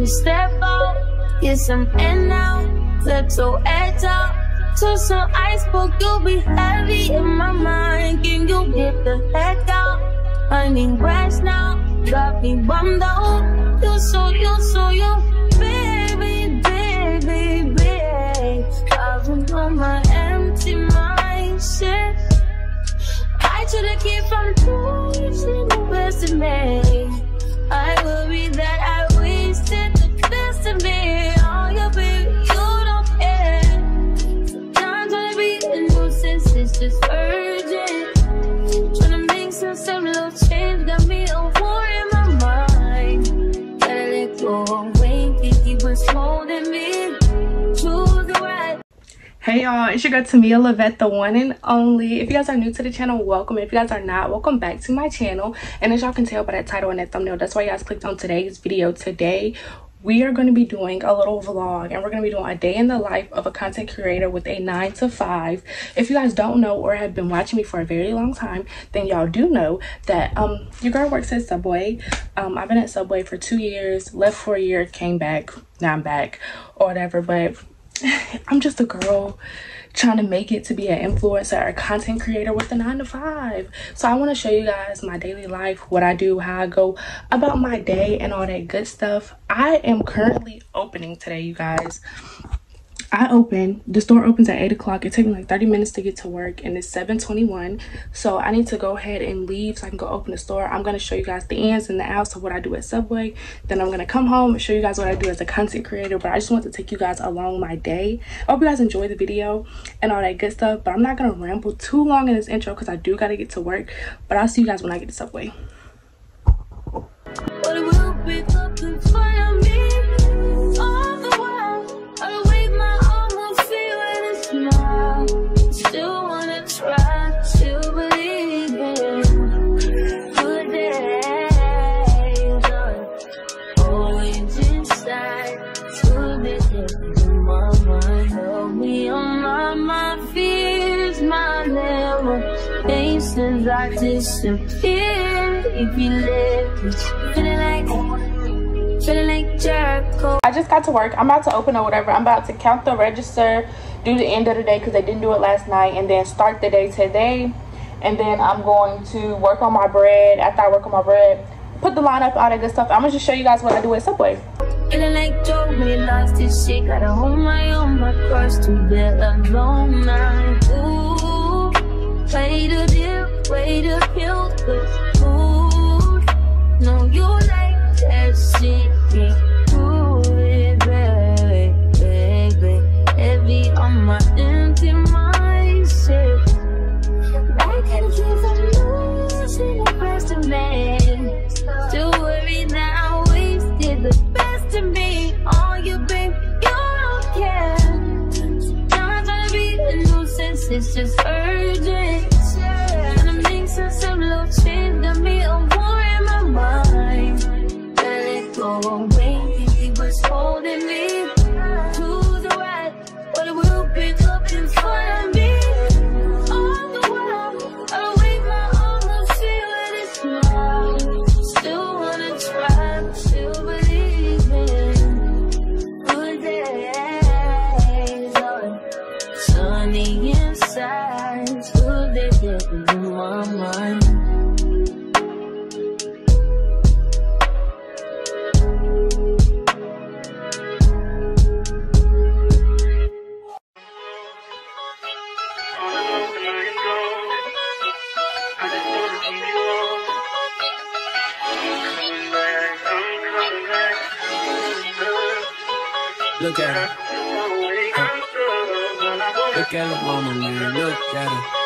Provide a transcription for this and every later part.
You step out, get some air now, flip your edge out. To some iceberg, you'll be heavy in my mind. Can you get the heck out? I need rest now, got me bummed out. You so, you so, you, baby, baby, baby. Driving on my empty mind, shit. I should've keep from losing the best of me. Hey y'all, it's your girl Tamia Levette, the one and only. If you guys are new to the channel, welcome. If you guys are not, welcome back to my channel. And as y'all can tell by that title and that thumbnail, that's why you guys clicked on today's video. Today, we are going to be doing a little vlog and we're going to be doing a day in the life of a content creator with a 9 to 5. If you guys don't know or have been watching me for a very long time, then y'all do know that um your girl works at Subway. Um I've been at Subway for 2 years, left for a year, came back, now I'm back or whatever, but I'm just a girl trying to make it to be an influencer or content creator with a nine to five. So I want to show you guys my daily life, what I do, how I go about my day and all that good stuff. I am currently opening today, you guys. I open, the store opens at 8 o'clock. It takes me like 30 minutes to get to work and it's 7.21. So I need to go ahead and leave so I can go open the store. I'm going to show you guys the ins and the outs of what I do at Subway. Then I'm going to come home and show you guys what I do as a content creator. But I just want to take you guys along my day. I hope you guys enjoy the video and all that good stuff. But I'm not going to ramble too long in this intro because I do got to get to work. But I'll see you guys when I get to Subway. I. If you live, feeling like, feeling like Jericho. I just got to work. I'm about to open or whatever. I'm about to count the register, do the end of the day because they didn't do it last night, and then start the day today. And then I'm going to work on my bread. After I work on my bread, put the line up, all that good stuff. I'm gonna just show you guys what I do at Subway. Feeling like Joe lost his shit. Gotta hold my own, my cross to bear alone. Ooh, way to deal, way to kill the food. No, you like that shit. Can't prove it, baby, baby. Heavy on my empty Look at her mama, man. Look at her.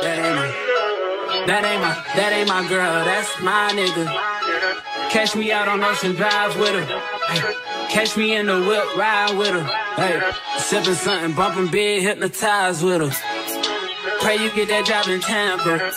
That ain't my. That ain't my. That ain't my girl. That's my nigga. Catch me out on Ocean Drive with her. Catch me in the whip, ride with her. Hey, sipping something, bumping big, hypnotized with her. Pray you get that job in time, Tampa.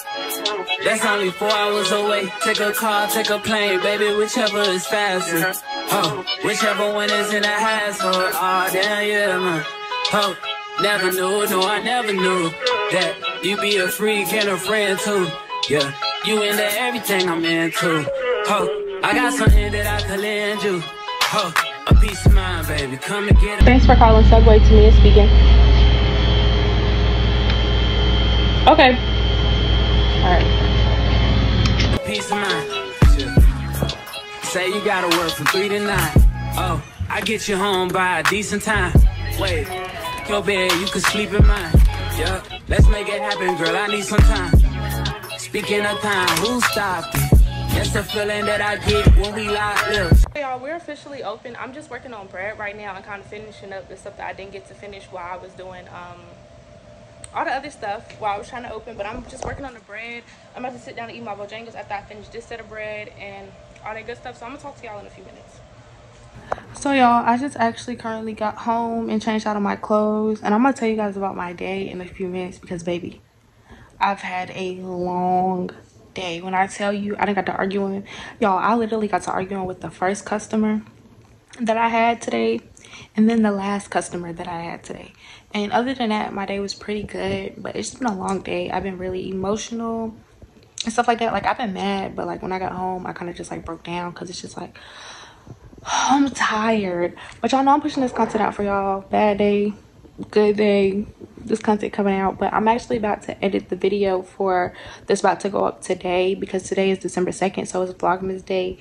That's only four hours away. Take a car, take a plane, baby, whichever is faster. Oh, whichever one is in the hassle. Oh, oh, damn, yeah, man. Oh, never knew, no, I never knew that you be a freak and a friend too. Yeah, you into everything I'm into. Oh, I got something that I could lend you. Oh, a piece of mind, baby. Come and get it. Thanks for calling Subway to me and speaking. Okay. Alright. A piece of mind. Say you gotta work from three to nine. Oh, I get you home by a decent time. Wait, your bed, you can sleep in mine. Yeah, let's make it happen, girl. I need some time. Speaking of time, who stopped it? That's the feeling that I get when we lock lips. Hey y'all, we're officially open. I'm just working on bread right now and kind of finishing up the stuff that I didn't get to finish while I was doing um all the other stuff while I was trying to open. But I'm just working on the bread. I'm about to sit down and eat my Bojangles after I finish this set of bread and all that good stuff. So I'm gonna talk to y'all in a few minutes. So y'all, I just actually currently got home and changed out of my clothes. And I'm gonna tell you guys about my day in a few minutes because baby, I've had a long day. When I tell you I didn't got to arguing, y'all, I literally got to arguing with the first customer that I had today and then the last customer that I had today. And other than that, my day was pretty good, but it's been a long day. I've been really emotional and stuff like that. Like I've been mad, but like when I got home, I kind of just like broke down because it's just like I'm tired. But y'all know I'm pushing this content out for y'all. Bad day, good day, this content coming out. But I'm actually about to edit the video for this about to go up today because today is December 2nd. So it's Vlogmas Day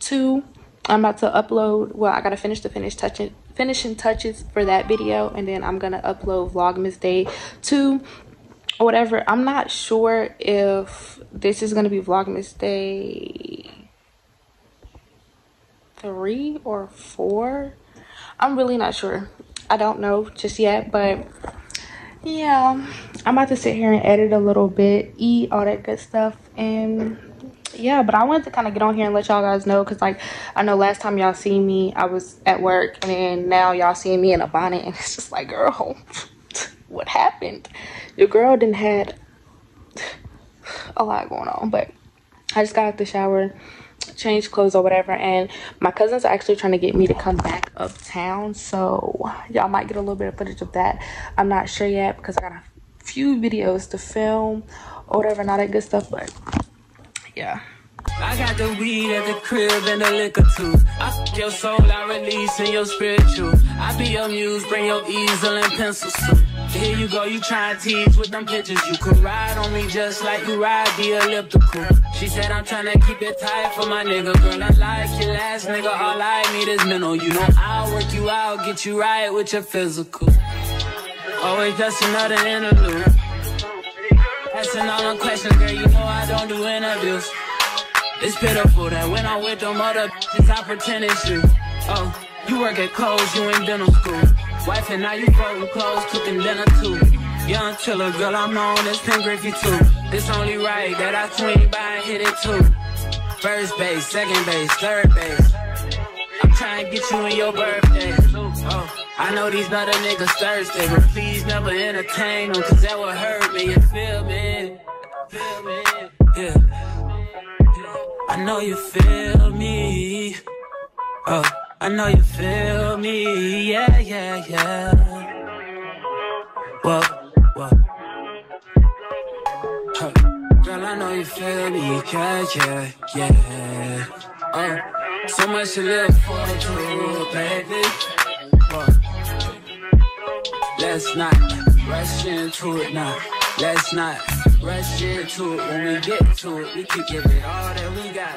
2. I'm about to upload, well, I gotta finish the finish touching finishing touches for that video and then I'm gonna upload Vlogmas Day 2 or whatever. I'm not sure if this is gonna be Vlogmas Day three or four. I'm really not sure. I don't know just yet, but yeah, I'm about to sit here and edit a little bit, eat all that good stuff, and yeah. But I wanted to kind of get on here and let y'all guys know because, like, I know last time y'all seen me, I was at work, and then now y'all seeing me in a bonnet, and it's just like, girl, what happened? Your girl didn't had a lot going on, but I just got out the shower change clothes or whatever and my cousins are actually trying to get me to come back uptown so y'all might get a little bit of footage of that. I'm not sure yet because i got a few videos to film or whatever and all that good stuff but yeah I got the weed at the crib and the liquor too. I f your soul, I release in your spiritual. I be your muse, bring your easel and pencils. Here you go, you try and tease with them pictures. You could ride on me just like you ride the elliptical. She said I'm trying to keep it tight for my nigga. Girl, I like your last nigga, all I need is mental. You know I'll work you out, get you right with your physical. Always just another interlude. Asking all them questions, girl, you know I don't do interviews. It's pitiful that when I'm with them other bitches, I pretend it's you. Oh, you work at Kohl's, you in dental school. Wife and now you folding clothes, cooking dinner too. Young chiller, girl, I'm known as Ken Griffey too. It's only right that I swing by and hit it too. First base, second base, third base. I'm trying to get you in your birthday. Oh, I know these other niggas thirsty, but please never entertain them, cause that would hurt me, you feel me? I know you feel me. Oh, I know you feel me. Yeah, yeah, yeah. Whoa, whoa. Huh. Girl, I know you feel me. Yeah, yeah, yeah. Oh, so much to live for, too, baby. Whoa. Let's not rush into it now. Let's not rush into it. When we get to it, we can give it all that we got.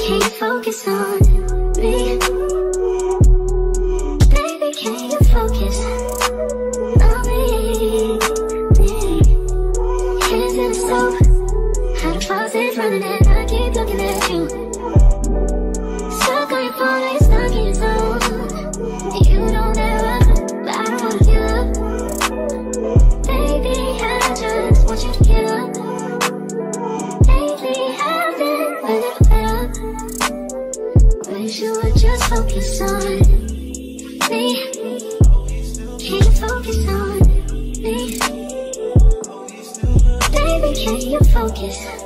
Can't focus on me? Focus on me. Can you focus on me? Baby, can you focus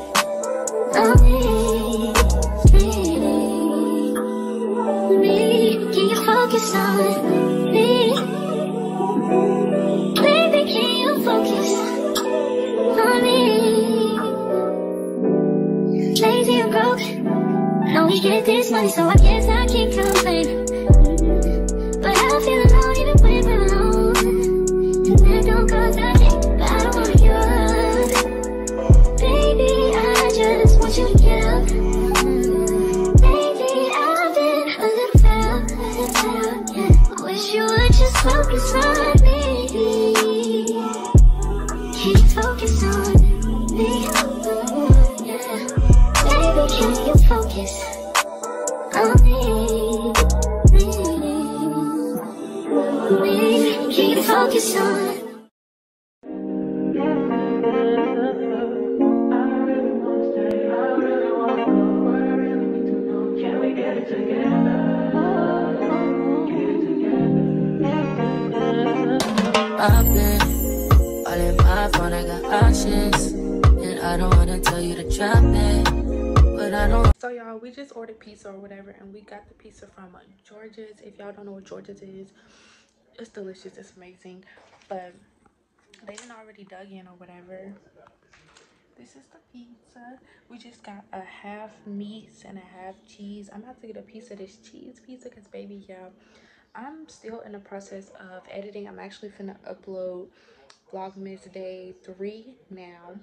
Know we get this money, so I guess I can't complain. But I feel alone even when we're alone. And that don't cause nothing, but I don't want you. Baby, I just want you to get up. Lately, I've been a little fell. Yeah. Wish you would just focus on me. You focus on focus on me? Can you focus on I've been all my phone, I got options. And I don't wanna tell you to drop it. But I don't So y'all, we just ordered pizza or whatever, and we got the pizza from uh, George's. If y'all don't know what George's is, it's delicious. It's amazing. But they didn't already dug in or whatever. This is the pizza. We just got a half meat and a half cheese. I'm about to get a piece of this cheese pizza because baby, yeah, I'm still in the process of editing. I'm actually finna upload Vlogmas Day 3 now.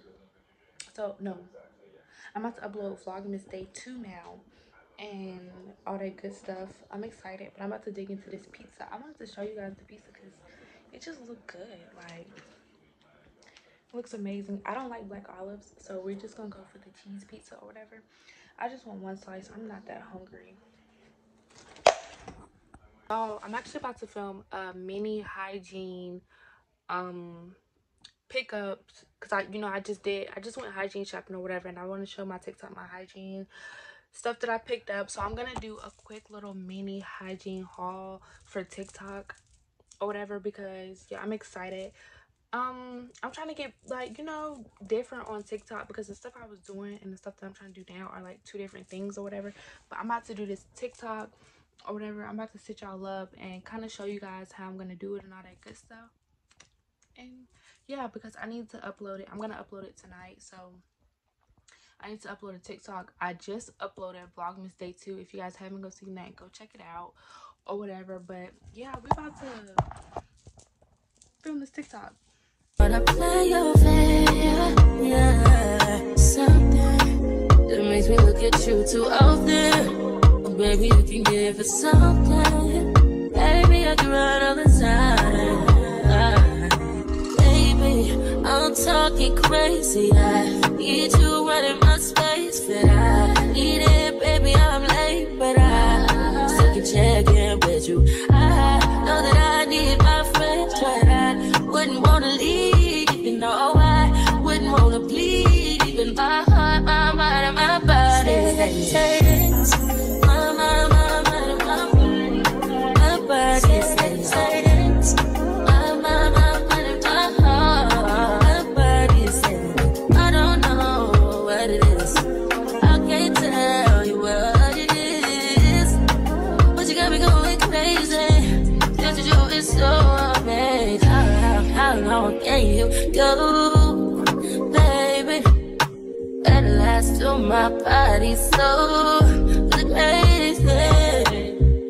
So, no, I'm about to upload Vlogmas Day 2 now and all that good stuff. I'm excited, but I'm about to dig into this pizza. I wanted to show you guys the pizza because it just looked good. Like, looks amazing. I don't like black olives, so we're just gonna go for the cheese pizza or whatever. I just want one slice. I'm not that hungry. Oh, I'm actually about to film a mini hygiene um pickups because I you know I just did I just went hygiene shopping or whatever and I want to show my TikTok my hygiene stuff that I picked up. So I'm gonna do a quick little mini hygiene haul for TikTok or whatever because yeah I'm excited. Um I'm trying to get like you know different on TikTok because the stuff I was doing and the stuff that I'm trying to do now are like two different things or whatever. But I'm about to do this TikTok or whatever. I'm about to sit y'all up and kind of show you guys how I'm gonna do it and all that good stuff. And yeah because i need to upload it i'm gonna upload it tonight so i need to upload a tiktok i just uploaded vlogmas day two if you guys haven't go seen that go check it out or whatever but yeah we about to film this tiktok wanna play your. Yeah, something that makes me look at you too often. Oh, baby, you can give something. Baby, I can run all the time. I'm talking crazy. I need you running my space, but I need it, baby. I'm late, but I still can check in with you. I know that I need my friends, but I wouldn't wanna leave. You know I wouldn't wanna bleed. Even my heart, baby? At last, till my body so crazy.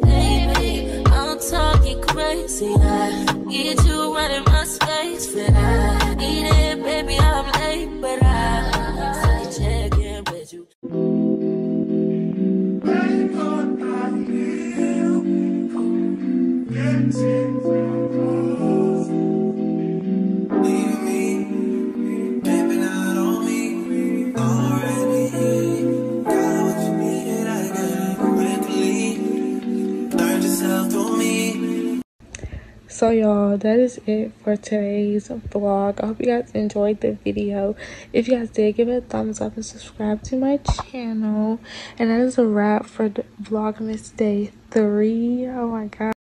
Baby, I'm talking crazy. I need you running my space, but I so y'all that is it for today's vlog. I hope you guys enjoyed the video. If you guys did give it a thumbs up and subscribe to my channel. And that is a wrap for vlogmas day three. Oh my god